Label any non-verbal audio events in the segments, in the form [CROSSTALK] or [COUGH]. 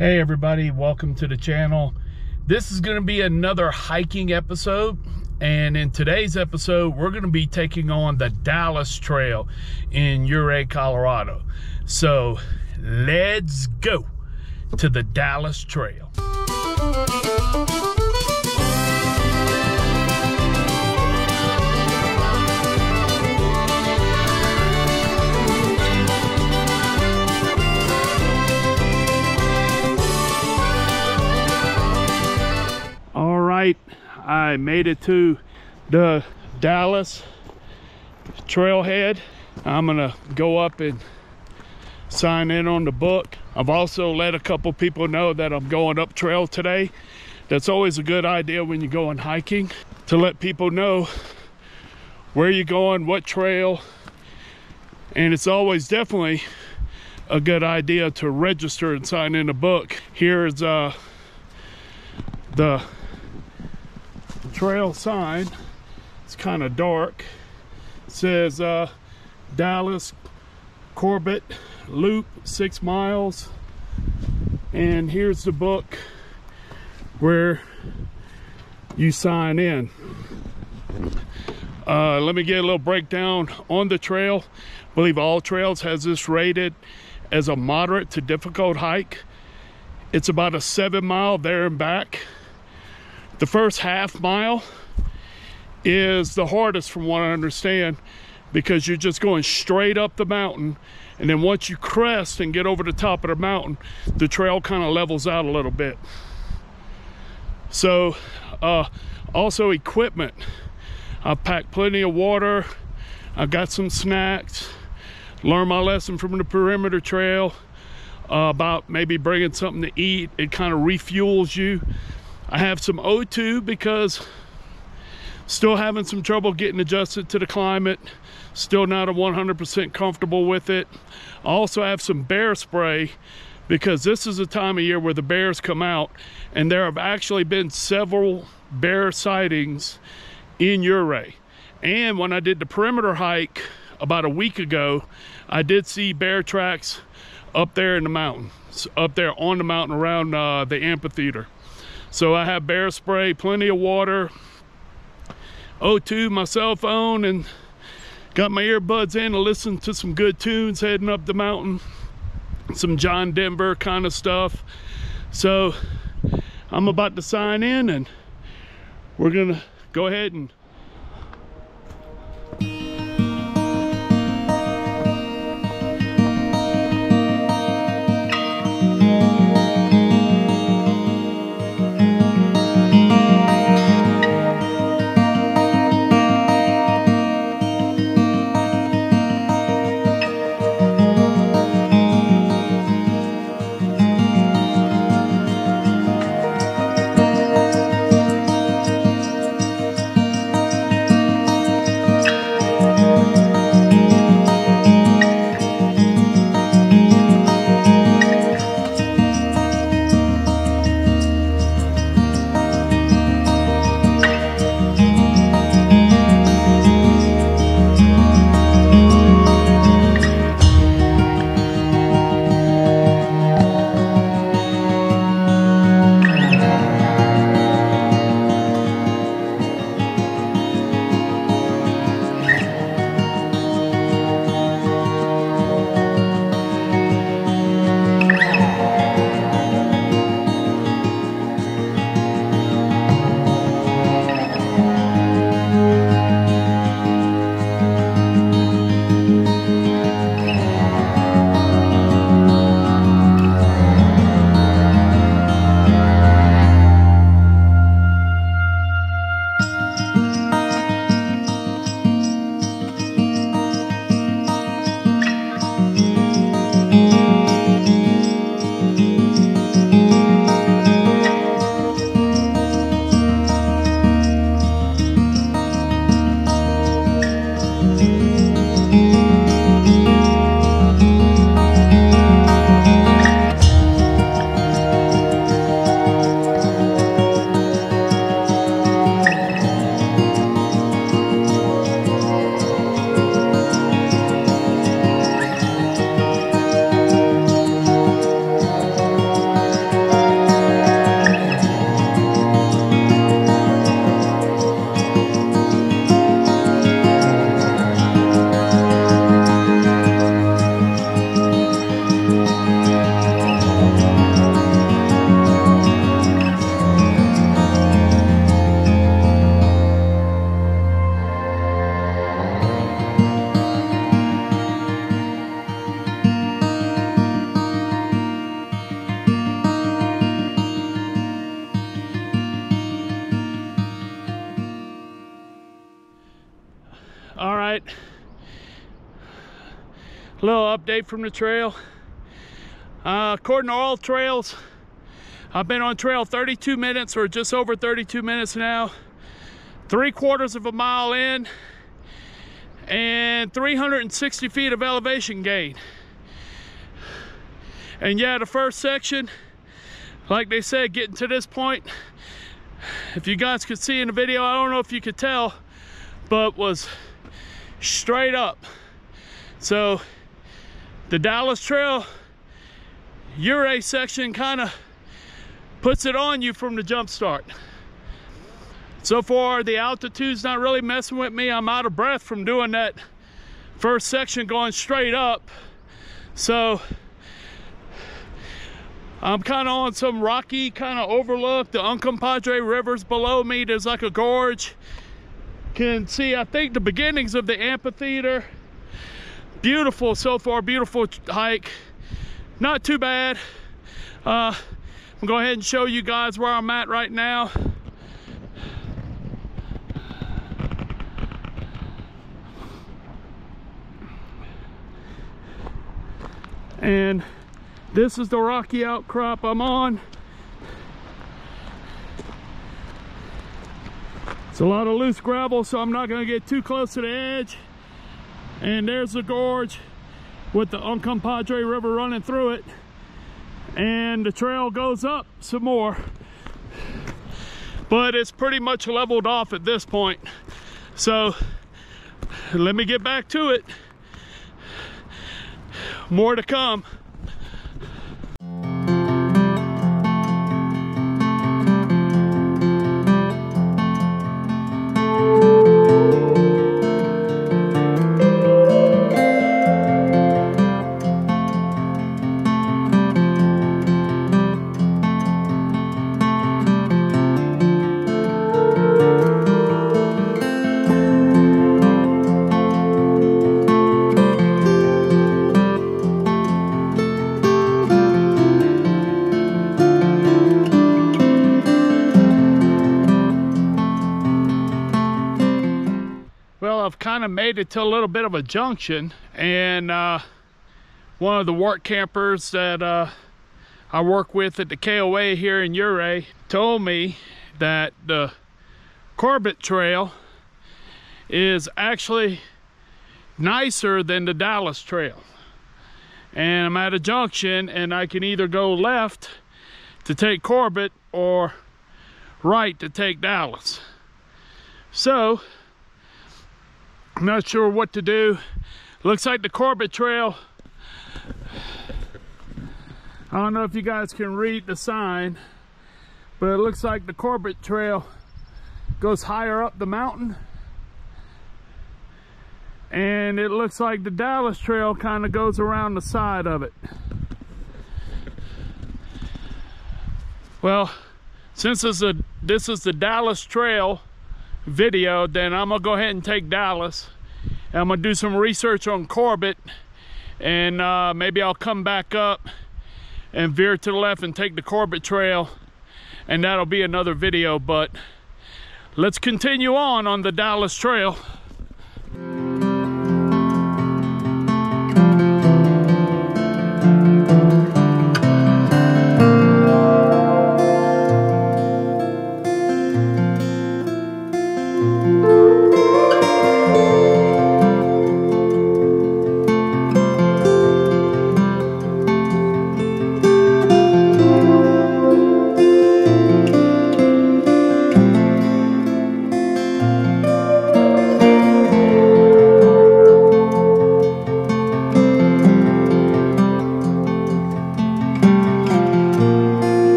Hey everybody, welcome to the channel. This is going to be another hiking episode and in today's episode we're going to be taking on the Dallas Trail in Ouray, Colorado. So let's go to the Dallas Trail. I made it to the Dallas trailhead. I'm gonna go up and sign in on the book. I've also let a couple people know that I'm going up trail today. That's always a good idea when you're going hiking to let people know where you're going what trail. And it's always definitely a good idea to register and sign in a book. Here's uh the trail sign. It's kind of dark. It says uh, Dallas Corbett Loop, six miles. And here's the book where you sign in. Uh, let me get a little breakdown on the trail. I believe AllTrails has this rated as a moderate to difficult hike. It's about a seven mile there and back. The first half mile is the hardest from what I understand because you're just going straight up the mountain. And then once you crest and get over the top of the mountain the trail kind of levels out a little bit. So uh, also equipment. I've packed plenty of water. I've got some snacks. Learned my lesson from the perimeter trail uh, about maybe bringing something to eat. It kind of refuels you I have some O2 because still having some trouble getting adjusted to the climate. Still not a 100% comfortable with it. I also have some bear spray because this is a time of year where the bears come out and there have actually been several bear sightings in Ouray. And when I did the perimeter hike about a week ago, I did see bear tracks up there in the mountain, up there on the mountain around uh, the amphitheater. So I have bear spray, plenty of water, O2, my cell phone, and got my earbuds in to listen to some good tunes heading up the mountain. Some John Denver kind of stuff. So I'm about to sign in and we're gonna go ahead and A little update from the trail. Uh, according to AllTrails, I've been on trail 32 minutes or just over 32 minutes now. Three quarters of a mile in and 360 feet of elevation gain. And yeah, the first section, like they said, getting to this point, if you guys could see in the video, I don't know if you could tell, but was straight up. So the Dallas Trail Ouray section kind of puts it on you from the jump start. So far, the altitude's not really messing with me. I'm out of breath from doing that first section going straight up. So I'm kind of on some rocky kind of overlook. The Uncompahgre River's below me. There's like a gorge. Can see, I think, the beginnings of the amphitheater. Beautiful so far, beautiful hike. Not too bad. Uh, I'm go ahead and show you guys where I'm at right now. And this is the rocky outcrop I'm on. It's a lot of loose gravel, so I'm not gonna get too close to the edge. And there's the gorge with the Uncompahgre River running through it. And the trail goes up some more. But it's pretty much leveled off at this point. So let me get back to it. More to come. Made it to a little bit of a junction and uh, one of the work campers that uh, I work with at the KOA here in Ouray told me that the Corbett Trail is actually nicer than the Dallas Trail. And I'm at a junction and I can either go left to take Corbett or right to take Dallas. So I'm not sure what to do. Looks like the Corbett Trail. I don't know if you guys can read the sign, but it looks like the Corbett Trail goes higher up the mountain. And it looks like the Dallas Trail kind of goes around the side of it. Well, since this is, a, this is the Dallas Trail, video, then I'm gonna go ahead and take Dallas. I'm gonna do some research on Corbett and uh, maybe I'll come back up and veer to the left and take the Corbett Trail and that'll be another video, but let's continue on on the Dallas Trail.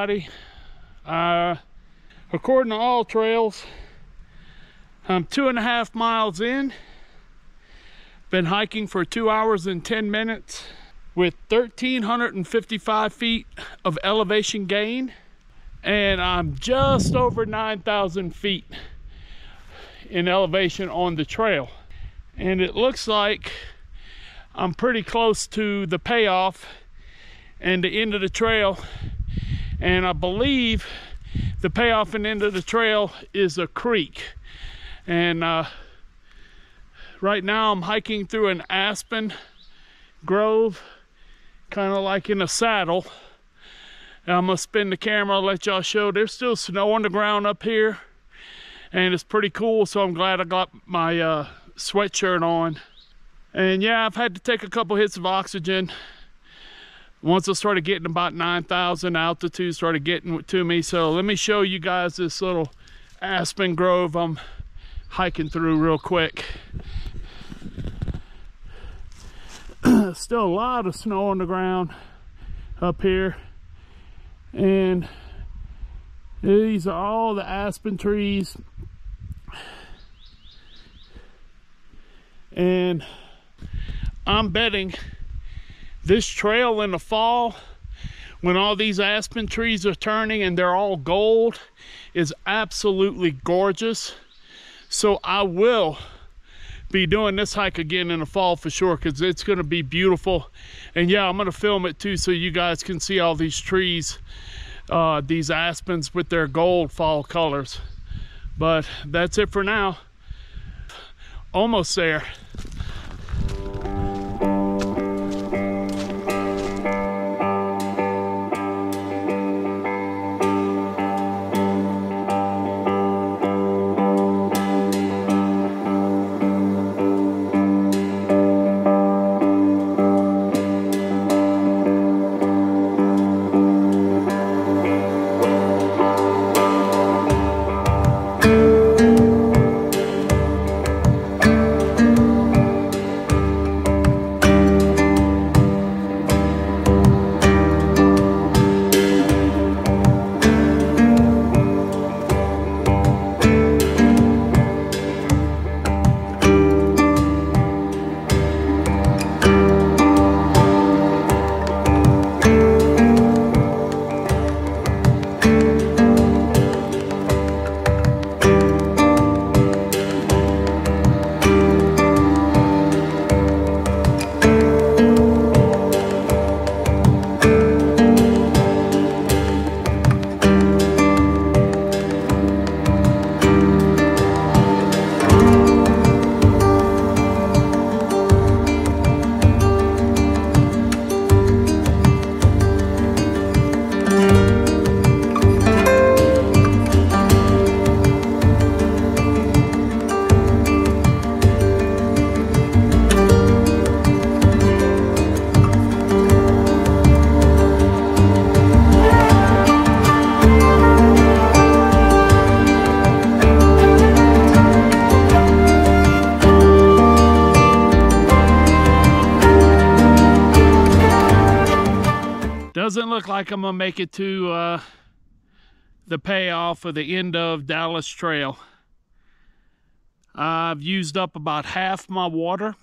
Everybody. Uh, according to AllTrails, I'm two and a half miles in. Been hiking for two hours and 10 minutes with 1,355 feet of elevation gain. And I'm just over 9,000 feet in elevation on the trail. And it looks like I'm pretty close to the payoff and the end of the trail. And I believe the payoff and end of the trail is a creek. And uh, right now I'm hiking through an aspen grove, kind of like in a saddle. And I'm gonna spin the camera, let y'all show. There's still snow on the ground up here. And it's pretty cool, so I'm glad I got my uh, sweatshirt on. And yeah, I've had to take a couple hits of oxygen. Once I started getting about 9,000 altitude, started getting to me. So let me show you guys this little aspen grove I'm hiking through real quick. [CLEARS THROAT] Still a lot of snow on the ground up here. And these are all the aspen trees. And I'm betting this trail in the fall, when all these aspen trees are turning and they're all gold, is absolutely gorgeous. So I will be doing this hike again in the fall for sure because it's going to be beautiful. And yeah, I'm going to film it too so you guys can see all these trees, uh, these aspens with their gold fall colors. But that's it for now. Almost there. Like I'm gonna make it to uh, the payoff of the end of Dallas Trail. I've used up about half my water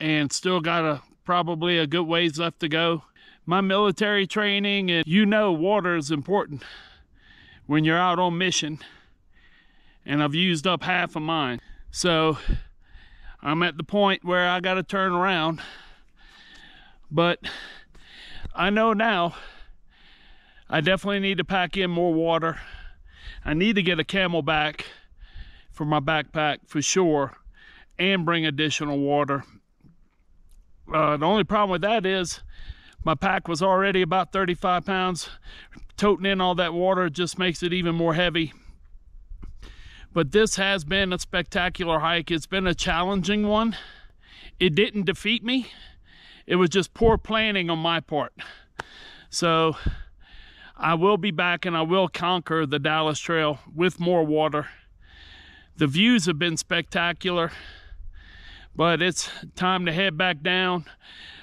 and still got a probably a good ways left to go. My military training and you know water is important when you're out on mission and I've used up half of mine. So I'm at the point where I got to turn around. But I know now I definitely need to pack in more water. I need to get a CamelBak for my backpack for sure and bring additional water. Uh, the only problem with that is my pack was already about 35 pounds. Toting in all that water just makes it even more heavy. But this has been a spectacular hike. It's been a challenging one. It didn't defeat me it was just poor planning on my part. So I will be back and I will conquer the Dallas Trail with more water. The views have been spectacular, but it's time to head back down.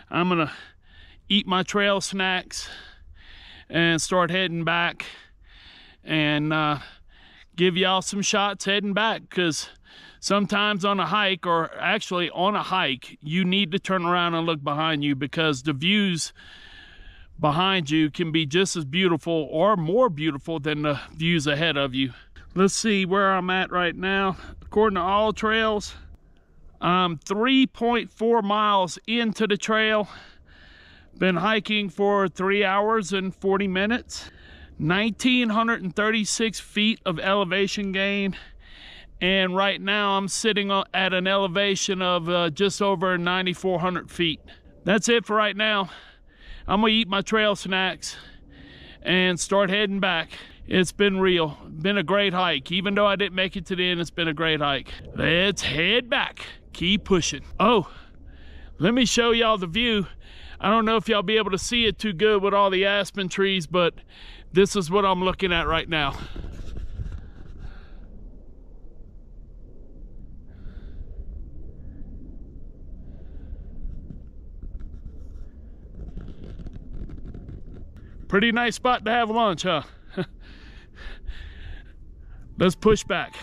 I'm gonna eat my trail snacks and start heading back and uh, give y'all some shots heading back because sometimes on a hike or actually on a hike you need to turn around and look behind you because the views behind you can be just as beautiful or more beautiful than the views ahead of you. Let's see where i'm at right now. According to AllTrails i'm 3.4 miles into the trail. Been hiking for three hours and 40 minutes. 1936 feet of elevation gain. And right now I'm sitting at an elevation of uh, just over 9,400 feet. That's it for right now. I'm gonna eat my trail snacks and start heading back. It's been real, been a great hike. Even though I didn't make it to the end, it's been a great hike. Let's head back, keep pushing. Oh, let me show y'all the view. I don't know if y'all be able to see it too good with all the aspen trees, but this is what I'm looking at right now. Pretty nice spot to have lunch, huh? [LAUGHS] Let's push back.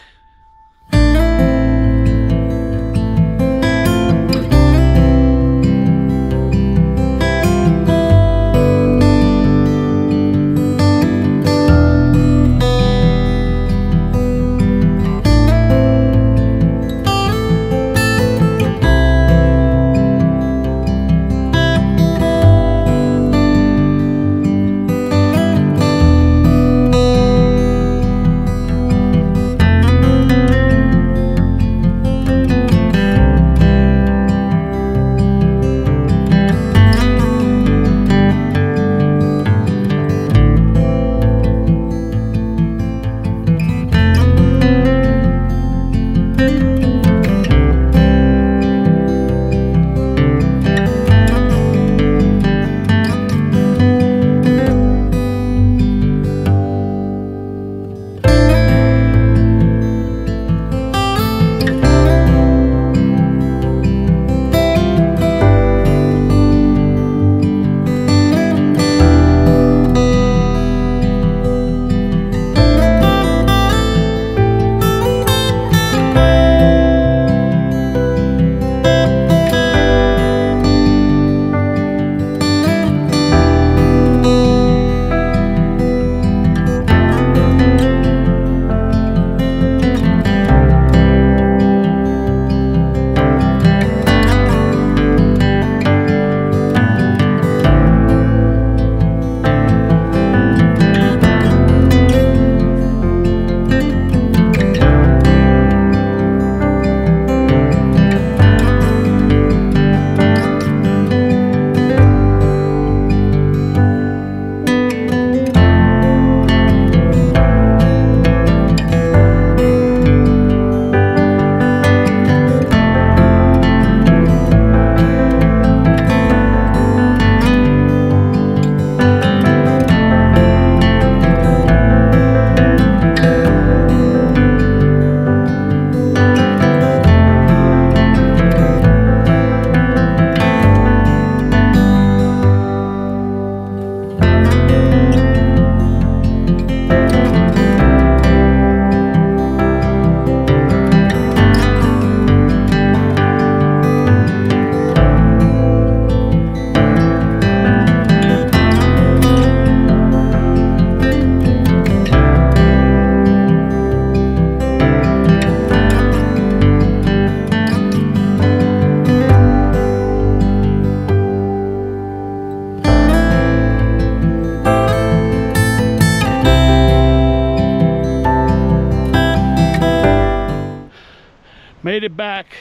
Made it back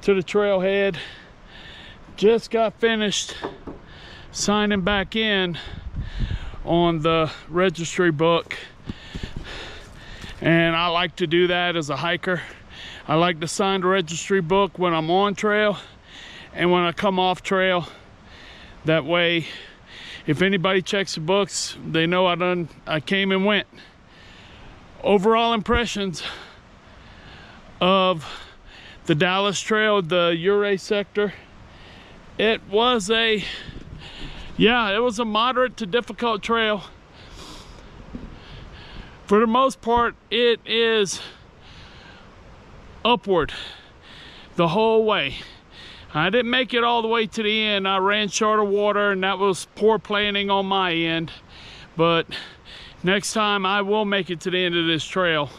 to the trailhead. Just got finished signing back in on the registry book. And I like to do that as a hiker. I like to sign the registry book when I'm on trail and when I come off trail. That way if anybody checks the books they know I done I came and went. Overall impressions of the Dallas Trail, the Ouray sector. It was a yeah, it was a moderate to difficult trail. For the most part, it is upward the whole way. I didn't make it all the way to the end. I ran short of water and that was poor planning on my end. But next time I will make it to the end of this trail.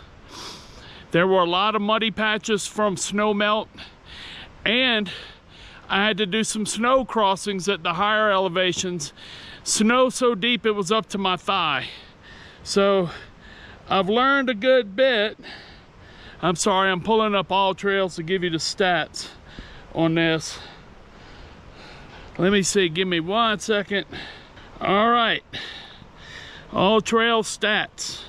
There were a lot of muddy patches from snow melt and I had to do some snow crossings at the higher elevations. Snow so deep it was up to my thigh. So I've learned a good bit. I'm sorry, I'm pulling up AllTrails to give you the stats on this. Let me see, give me one second. All right, all trail stats.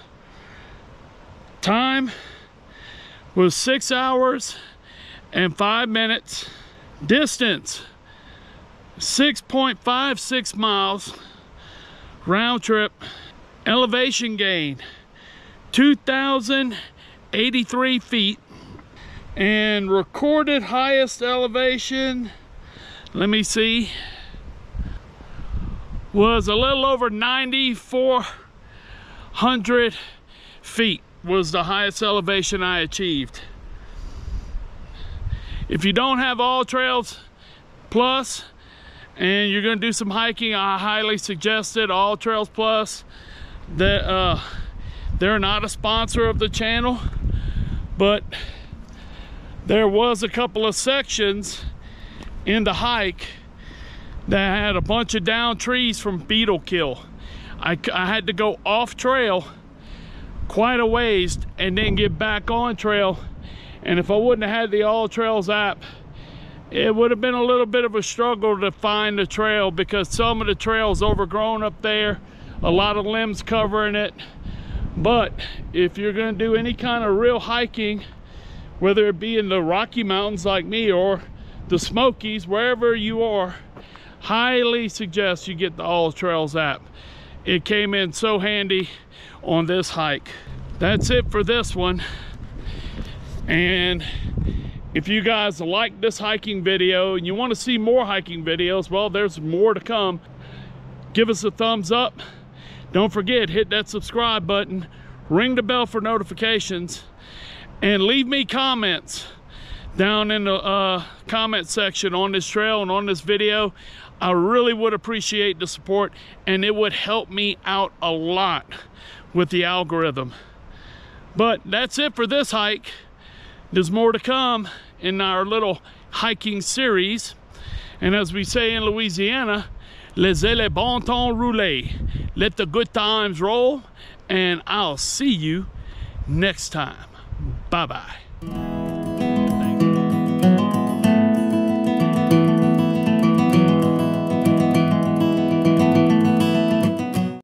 Time was six hours and five minutes. Distance, 6.56 miles round trip. Elevation gain, 2,083 feet. And recorded highest elevation, let me see, was a little over 9,400 feet was the highest elevation I achieved. If you don't have AllTrails Plus and you're gonna do some hiking, I highly suggest it, AllTrails Plus. That uh, they're not a sponsor of the channel, but there was a couple of sections in the hike that had a bunch of down trees from beetle kill. I, I had to go off trail quite a ways and then get back on trail and if I wouldn't have had the AllTrails app, it would have been a little bit of a struggle to find the trail because some of the trail's overgrown up there, a lot of limbs covering it. But if you're gonna do any kind of real hiking, whether it be in the Rocky Mountains like me or the Smokies, wherever you are, highly suggest you get the AllTrails app. It came in so handy on this hike. That's it for this one. And if you guys like this hiking video and you want to see more hiking videos, well, there's more to come. Give us a thumbs up. Don't forget, hit that subscribe button, ring the bell for notifications, and leave me comments down in the uh, comment section on this trail and on this video. I really would appreciate the support and it would help me out a lot with the algorithm. But that's it for this hike. There's more to come in our little hiking series. And as we say in Louisiana, laissez le bon temps rouler. Let the good times roll. And I'll see you next time. Bye-bye.